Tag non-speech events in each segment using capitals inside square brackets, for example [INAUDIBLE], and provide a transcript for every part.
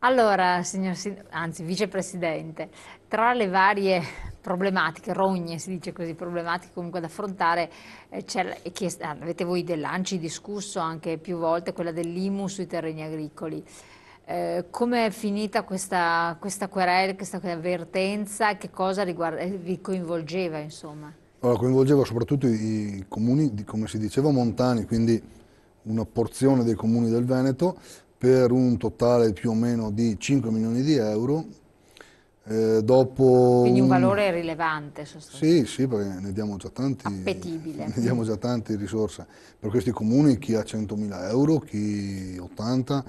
Allora, signor, anzi, vicepresidente, tra le varie problematiche, rogne si dice così, problematiche comunque da affrontare, eh, chiesto, ah, avete voi dell'ANCI discusso anche più volte, quella dell'IMU sui terreni agricoli. Eh, Come è finita questa, questa querela, questa avvertenza, che cosa riguarda, eh, vi coinvolgeva insomma? Allora, coinvolgeva soprattutto i comuni, come si diceva, montani, quindi una porzione dei comuni del Veneto, per un totale più o meno di 5 milioni di euro. Eh, dopo Quindi un valore rilevante sostanzialmente. Sì, sì, perché ne diamo già tanti. Appetibile. [LAUGHS] Ne diamo già tanti risorse. Per questi comuni chi ha 100.000 euro, chi 80.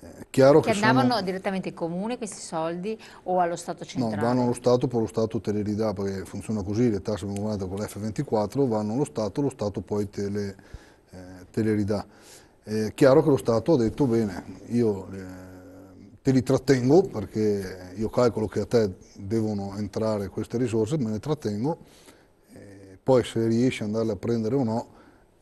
Eh, chiaro che, che andavano sono... direttamente ai comuni questi soldi o allo Stato centrale? No, vanno allo Stato, poi lo Stato te le ridà perché funziona così, le tasse vengono con l'F24, vanno allo Stato, lo Stato poi te le, eh, te le ridà. È chiaro che lo Stato ha detto bene, io eh, te li trattengo perché io calcolo che a te devono entrare queste risorse, me le trattengo, eh, poi se riesci ad andarle a prendere o no,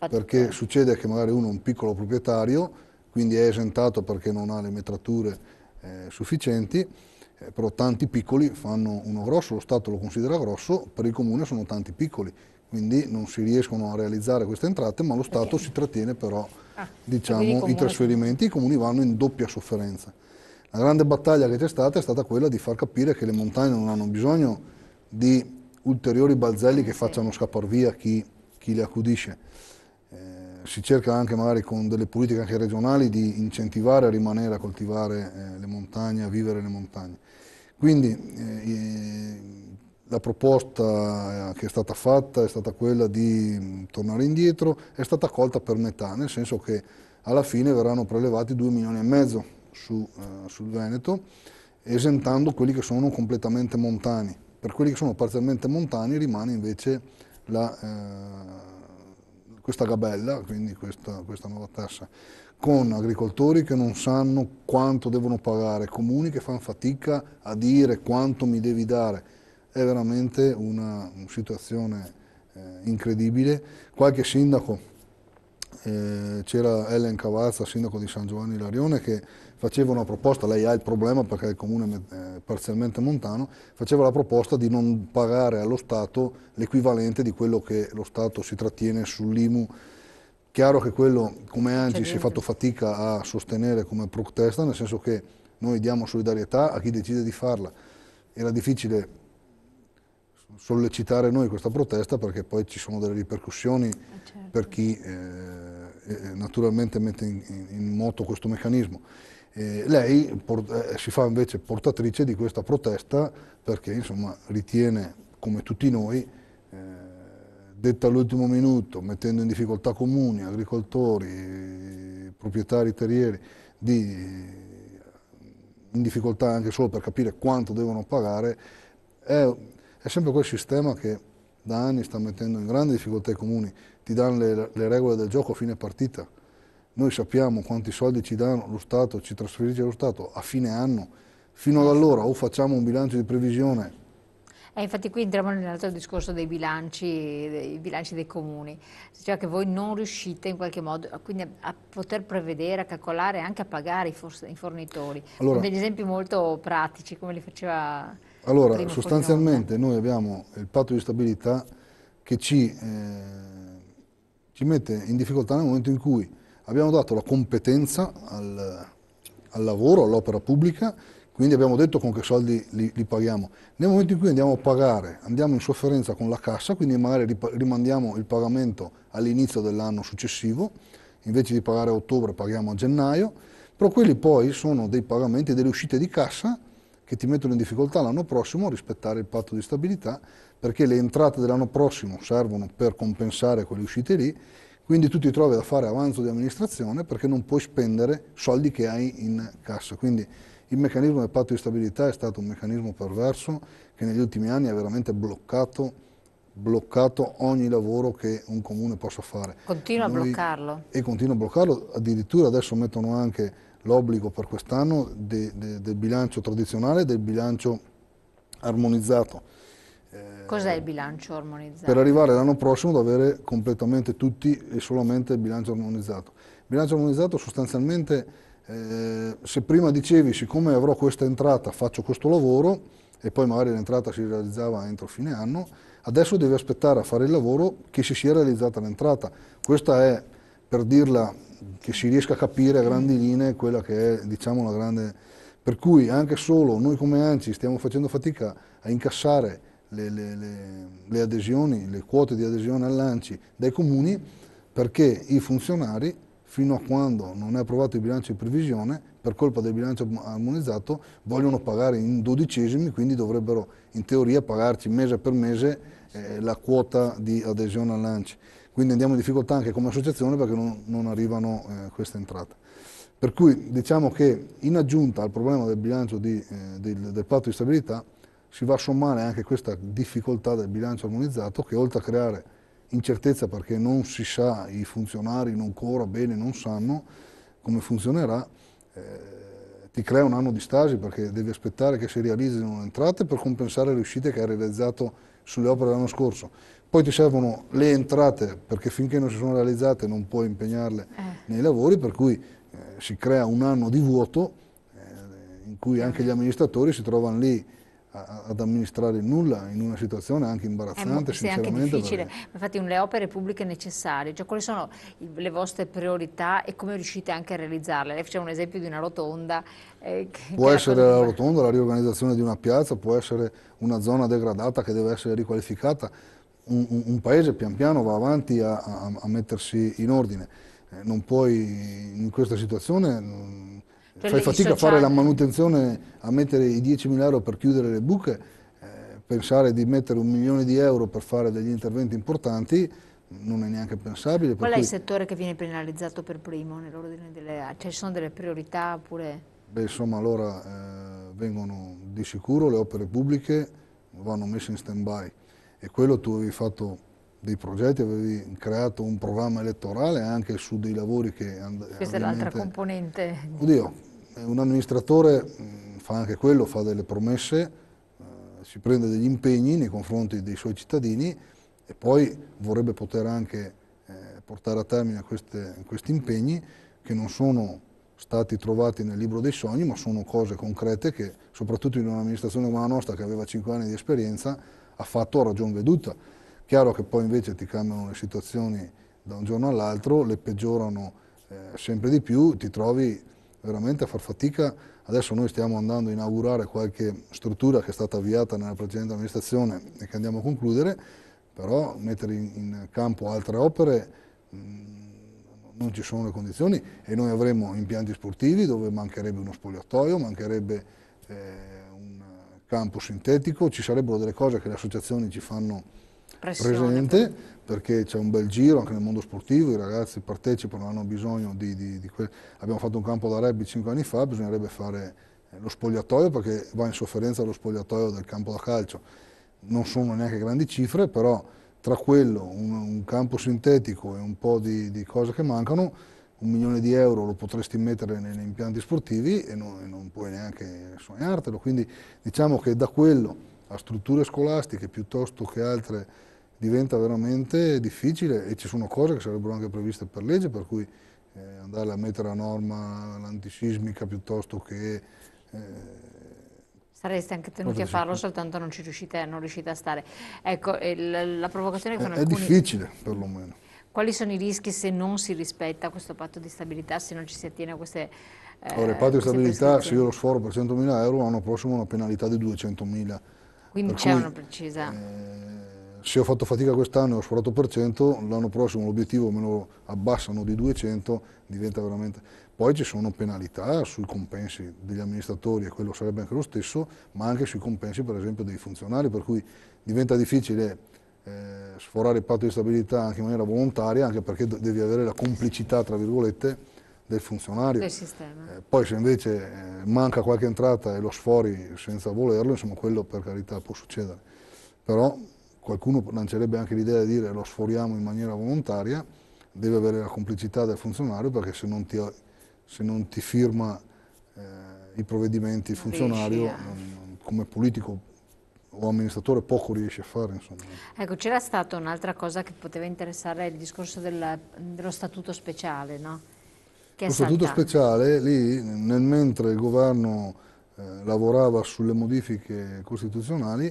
perché succede che magari uno è un piccolo proprietario, quindi è esentato perché non ha le metrature eh, sufficienti, eh, però tanti piccoli fanno uno grosso, lo Stato lo considera grosso, per il comune sono tanti piccoli, quindi non si riescono a realizzare queste entrate, ma lo Stato okay. si trattiene però ah, diciamo, i trasferimenti, i comuni vanno in doppia sofferenza. La grande battaglia che c'è stata è stata quella di far capire che le montagne non hanno bisogno di ulteriori balzelli che facciano scappare via chi, chi le accudisce. Eh, si cerca anche magari con delle politiche anche regionali di incentivare a rimanere a coltivare eh, le montagne, a vivere le montagne. Quindi eh, la proposta che è stata fatta è stata quella di mm, tornare indietro, è stata accolta per metà, nel senso che alla fine verranno prelevati 2 milioni e mezzo su, eh, sul Veneto, esentando quelli che sono completamente montani. Per quelli che sono parzialmente montani rimane invece la, eh, questa gabella, quindi questa, questa nuova tassa, con agricoltori che non sanno quanto devono pagare, comuni che fanno fatica a dire quanto mi devi dare, è veramente una, una situazione eh, incredibile. Qualche sindaco, eh, c'era Ellen Cavazza, sindaco di San Giovanni Larione, che faceva una proposta, lei ha il problema perché il comune è parzialmente montano, faceva la proposta di non pagare allo Stato l'equivalente di quello che lo Stato si trattiene sull'IMU Chiaro che quello come ANGI si è fatto fatica a sostenere come protesta, nel senso che noi diamo solidarietà a chi decide di farla. Era difficile sollecitare noi questa protesta perché poi ci sono delle ripercussioni eh, certo. per chi eh, eh, naturalmente mette in, in, moto questo meccanismo. Eh, lei port si fa invece portatrice di questa protesta perché insomma, ritiene, come tutti noi, eh, detta all'ultimo minuto, mettendo in difficoltà comuni, agricoltori, proprietari terrieri, di, in difficoltà anche solo per capire quanto devono pagare, è è sempre quel sistema che da anni sta mettendo in grande difficoltà i comuni, ti danno le, le regole del gioco a fine partita. Noi sappiamo quanti soldi ci danno lo Stato, ci trasferisce lo Stato a fine anno. Fino ad allora o facciamo un bilancio di previsione eh, infatti qui entriamo nell'altro discorso dei bilanci, dei bilanci dei comuni, cioè che voi non riuscite in qualche modo quindi a, poter prevedere, a calcolare, anche a pagare i, for i fornitori. Allora, degli esempi molto pratici, come li faceva allora, sostanzialmente noi abbiamo il patto di stabilità che ci, eh, ci, mette in difficoltà nel momento in cui abbiamo dato la competenza al, al lavoro, all'opera pubblica, quindi abbiamo detto con che soldi li, li, paghiamo. Nel momento in cui andiamo a pagare, andiamo in sofferenza con la cassa, quindi magari rimandiamo il pagamento all'inizio dell'anno successivo, invece di pagare a ottobre paghiamo a gennaio, però quelli poi sono dei pagamenti, delle uscite di cassa che ti mettono in difficoltà l'anno prossimo a rispettare il patto di stabilità perché le entrate dell'anno prossimo servono per compensare quelle uscite lì, quindi tu ti trovi a fare avanzo di amministrazione perché non puoi spendere soldi che hai in cassa. Quindi il meccanismo del patto di stabilità è stato un meccanismo perverso che negli ultimi anni ha veramente bloccato, bloccato ogni lavoro che un comune possa fare. Continua Noi, a bloccarlo. E continua a bloccarlo, addirittura adesso mettono anche l'obbligo per quest'anno de, de, del bilancio tradizionale e del bilancio armonizzato. Eh, Cos'è il bilancio armonizzato? Per arrivare l'anno prossimo ad avere completamente tutti e solamente il bilancio armonizzato. Il bilancio armonizzato sostanzialmente Eh, se prima dicevi siccome avrò questa entrata faccio questo lavoro e poi magari l'entrata si realizzava entro fine anno, adesso devi aspettare a fare il lavoro che si sia realizzata l'entrata. Questa è, per dirla, che si riesca a capire a grandi linee quella che è diciamo la grande... Per cui anche solo noi come ANCI stiamo facendo fatica a incassare le, le, le, le adesioni, le quote di adesione all'ANCI dai comuni perché i funzionari fino a quando non è approvato il bilancio di previsione, per colpa del bilancio armonizzato, vogliono pagare in dodicesimi, quindi dovrebbero in teoria pagarci mese per mese eh, la quota di adesione all'ANCI. Quindi andiamo in difficoltà anche come associazione perché non, non arrivano eh, queste entrate. Per cui diciamo che in aggiunta al problema del bilancio di, eh, del, del patto di stabilità si va a sommare anche questa difficoltà del bilancio armonizzato che oltre a creare incertezza perché non si sa, i funzionari non ancora bene non sanno come funzionerà, eh, ti crea un anno di stasi perché devi aspettare che si realizzino le entrate per compensare le uscite che hai realizzato sulle opere dell'anno scorso. Poi ti servono le entrate perché finché non si sono realizzate non puoi impegnarle eh. nei lavori, per cui eh, si crea un anno di vuoto eh, in cui anche gli amministratori si trovano lì ad amministrare nulla in una situazione anche imbarazzante, sì, anche difficile. Perché... Infatti, le opere pubbliche necessarie, cioè quali sono le vostre priorità e come riuscite anche a realizzarle? Lei faceva un esempio di una rotonda. Eh, può essere la rotonda, la riorganizzazione di una piazza, può essere una zona degradata che deve essere riqualificata. Un, un, un paese pian piano va avanti a, a, a mettersi in ordine. Eh, non puoi in questa situazione cioè fai fatica a fare la manutenzione, a mettere i 10.000 euro per chiudere le buche, eh, pensare di mettere un milione di euro per fare degli interventi importanti non è neanche pensabile. Qual è il settore che viene penalizzato per primo nell'ordine delle... Cioè ci sono delle priorità oppure... Beh insomma allora eh, vengono di sicuro le opere pubbliche, vanno messe in stand by e quello tu avevi fatto dei progetti, avevi creato un programma elettorale anche su dei lavori che... Questa è l'altra componente. Oddio, un amministratore mm, fa anche quello, fa delle promesse, eh, si prende degli impegni nei confronti dei suoi cittadini e poi vorrebbe poter anche eh, portare a termine queste, questi impegni che non sono stati trovati nel libro dei sogni, ma sono cose concrete che, soprattutto in un'amministrazione come la nostra, che aveva 5 anni di esperienza, ha fatto ragion veduta. Chiaro che poi invece ti cambiano le situazioni da un giorno all'altro, le peggiorano eh, sempre di più, ti trovi veramente a far fatica. Adesso noi stiamo andando a inaugurare qualche struttura che è stata avviata nella precedente amministrazione e che andiamo a concludere, però mettere in, in campo altre opere mh, non ci sono le condizioni e noi avremo impianti sportivi dove mancherebbe uno spogliatoio, mancherebbe eh, campo sintetico, ci sarebbero delle cose che le associazioni ci fanno presente perché c'è un bel giro anche nel mondo sportivo, i ragazzi partecipano, hanno bisogno di, di, di abbiamo fatto un campo da rugby 5 anni fa, bisognerebbe fare eh, lo spogliatoio perché va in sofferenza lo spogliatoio del campo da calcio, non sono neanche grandi cifre, però tra quello, un, un campo sintetico e un po' di, di, cose che mancano, un milione di euro lo potresti mettere negli impianti sportivi e non, e non puoi neanche sognartelo, quindi diciamo che da quello a strutture scolastiche piuttosto che altre diventa veramente difficile e ci sono cose che sarebbero anche previste per legge, per cui eh, andare a mettere a norma l'antisismica piuttosto che... Eh, Sareste anche tenuti a farlo, soltanto non ci riuscite, non riuscite a stare. Ecco, il, la provocazione che fanno è, alcuni... È difficile, perlomeno. Quali sono i rischi se non si rispetta questo patto di stabilità, se non ci si attiene a queste... Eh, allora, il patto di stabilità, se io lo sforo per 100.000 euro, l'anno prossimo una penalità di 200.000. Quindi c'è una precisa... Eh, se ho fatto fatica quest'anno e ho sforato per 100, l'anno prossimo l'obiettivo me lo abbassano di 200, diventa veramente... Poi ci sono penalità sui compensi degli amministratori e quello sarebbe anche lo stesso, ma anche sui compensi per esempio dei funzionari, per cui diventa difficile eh, sforare il patto di stabilità anche in maniera volontaria, anche perché devi avere la complicità, tra virgolette, del funzionario. Del sistema. Eh, poi se invece eh, manca qualche entrata e lo sfori senza volerlo, insomma quello per carità può succedere. Però qualcuno lancerebbe anche l'idea di dire lo sforiamo in maniera volontaria, deve avere la complicità del funzionario perché se non ti, se non ti firma eh, i provvedimenti il funzionario non, come politico o amministratore poco riesce a fare. Insomma. Ecco, c'era stata un'altra cosa che poteva interessare il discorso del, dello statuto speciale, no? Che lo statuto speciale lì, nel mentre il governo eh, lavorava sulle modifiche costituzionali,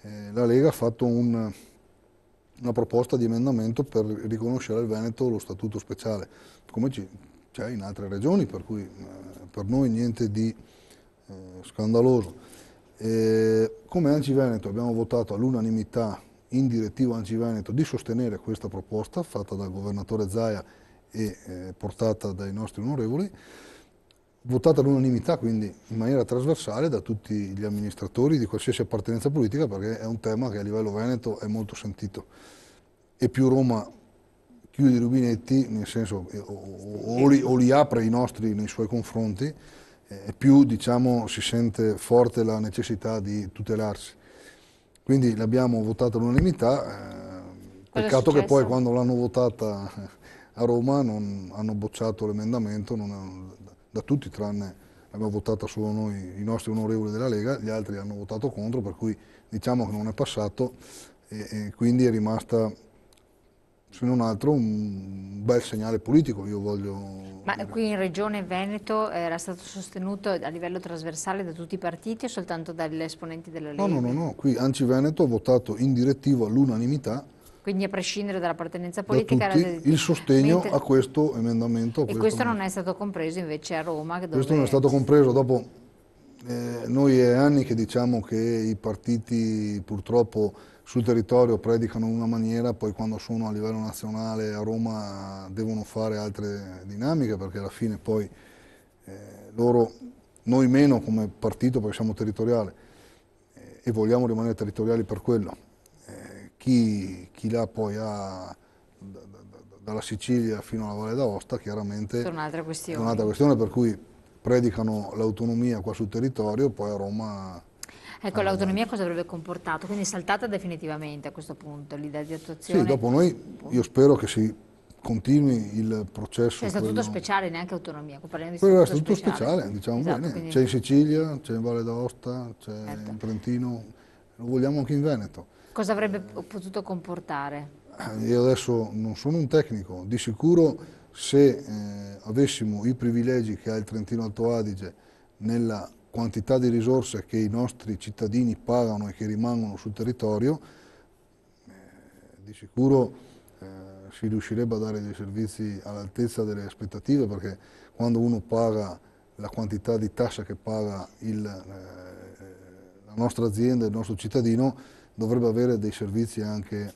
eh, la Lega ha fatto un, una proposta di emendamento per riconoscere al Veneto lo statuto speciale, come c'è in altre regioni, per cui eh, per noi niente di eh, scandaloso. E come Anci Veneto abbiamo votato all'unanimità in direttiva Anci Veneto di sostenere questa proposta fatta dal governatore Zaia e eh, portata dai nostri onorevoli, votata all'unanimità, quindi in maniera trasversale da tutti gli amministratori di qualsiasi appartenenza politica, perché è un tema che a livello veneto è molto sentito. E più Roma chiude i rubinetti, nel senso, o, o, li, o li, apre i nostri nei suoi confronti, eh, più diciamo, si sente forte la necessità di tutelarsi. Quindi l'abbiamo votata all'unanimità, eh, peccato che poi quando l'hanno votata a Roma non, hanno bocciato l'emendamento, da tutti tranne l'abbiamo votata solo noi, i nostri onorevoli della Lega, gli altri hanno votato contro, per cui diciamo che non è passato e, e quindi è rimasta se non altro un bel segnale politico, io voglio... Ma dire. qui in Regione Veneto era stato sostenuto a livello trasversale da tutti i partiti o soltanto dagli esponenti della Lega? No, no, no, no. qui Anci Veneto ha votato in direttivo all'unanimità quindi a prescindere dall'appartenenza politica tutti, era il sostegno mentre... a questo emendamento. A e questo, questo non è stato compreso invece a Roma? Dove... Questo non è stato compreso dopo, eh, noi è anni che diciamo che i partiti purtroppo sul territorio predicano in una maniera, poi quando sono a livello nazionale a Roma devono fare altre dinamiche perché alla fine poi eh, loro, noi meno come partito perché siamo territoriali eh, e vogliamo rimanere territoriali per quello, chi, chi là poi ha da, da, dalla Sicilia fino alla Valle d'Aosta chiaramente è un'altra questione. un'altra questione per cui predicano l'autonomia qua sul territorio, poi a Roma... Ecco, l'autonomia cosa avrebbe comportato? Quindi è saltata definitivamente a questo punto l'idea di attuazione? Sì, dopo noi, io spero che si continui il processo. C'è statuto quello... speciale, neanche autonomia. Di quello statuto, statuto speciale, speciale diciamo esatto, bene. Quindi... C'è in Sicilia, c'è in Valle d'Aosta, c'è certo. in Trentino, lo vogliamo anche in Veneto. Cosa avrebbe potuto comportare? Eh, io adesso non sono un tecnico, di sicuro se eh, avessimo i privilegi che ha il Trentino Alto Adige nella quantità di risorse che i nostri cittadini pagano e che rimangono sul territorio, eh, di sicuro eh, si riuscirebbe a dare dei servizi all'altezza delle aspettative perché quando uno paga la quantità di tassa che paga il, eh, la nostra azienda, il nostro cittadino, dovrebbe avere dei servizi anche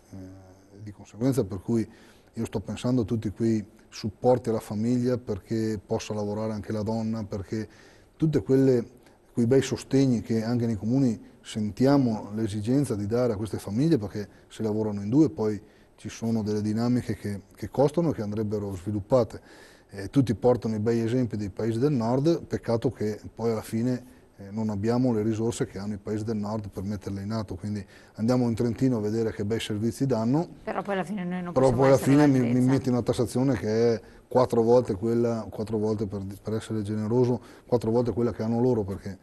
di conseguenza, per cui io sto pensando a tutti quei supporti alla famiglia perché possa lavorare anche la donna, perché tutti quei bei sostegni che anche nei comuni sentiamo l'esigenza di dare a queste famiglie perché se lavorano in due poi ci sono delle dinamiche che, che costano e che andrebbero sviluppate. Eh, tutti portano i bei esempi dei paesi del nord, peccato che poi alla fine eh, non abbiamo le risorse che hanno i paesi del nord per metterle in atto, quindi andiamo in Trentino a vedere che bei servizi danno, però poi alla fine noi non però poi alla fine mi, mi, metti una tassazione che è quattro volte quella, quattro volte per, per essere generoso, quattro volte quella che hanno loro, perché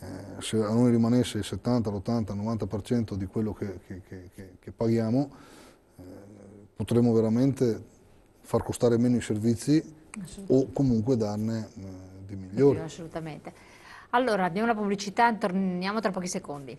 eh, se a noi rimanesse il 70, l'80, il 90% di quello che, che, che, che paghiamo, eh, potremmo veramente far costare meno i servizi o comunque darne eh, di migliori. Assolutamente. Allora, abbiamo la pubblicità, torniamo tra pochi secondi.